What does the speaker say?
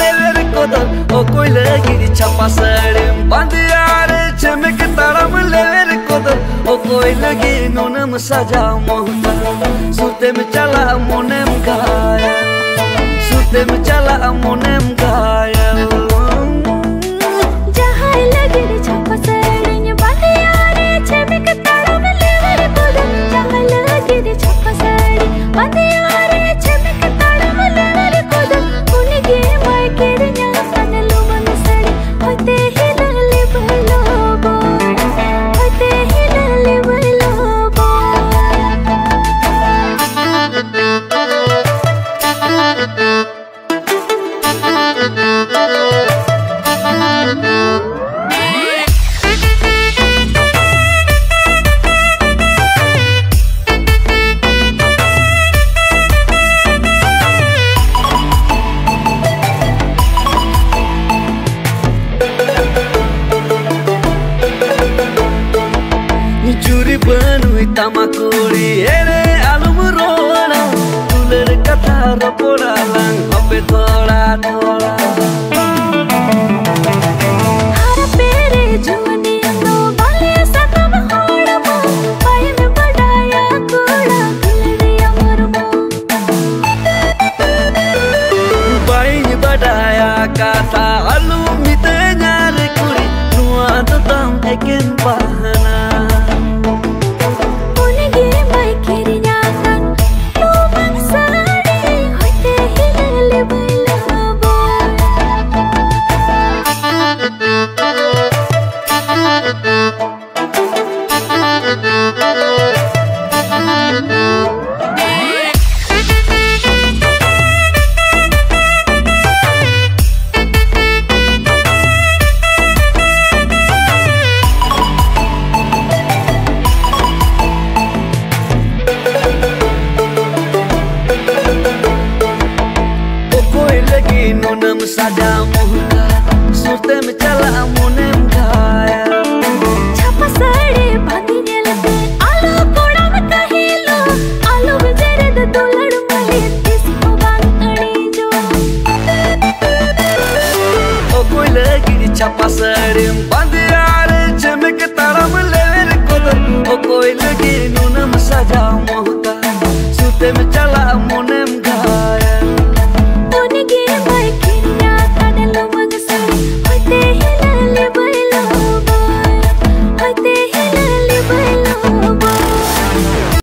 lever kodal o koi lagi chapa sarim bandiare chemek taram lever kodal o koi lagi nonam saja mohta sutem chala monem gaya sutem chala monem gaya jahai lagi chapa sarim bandiare chemek taram lever kodal jahai lagi chapa sarim তুই তামাকুড়ি এরে আলম রোনা তুলের কথা রপড় nona musadamu Surte me chala mune mkaya Chapa sare bandi nelate Alo koda mata helo Alo vijere da dolad male Tisi ko bang ani jo O koi lagiri chapa sare bandi aare Chemek taram level kodar O koi lagiri nona musadamu Surte me chala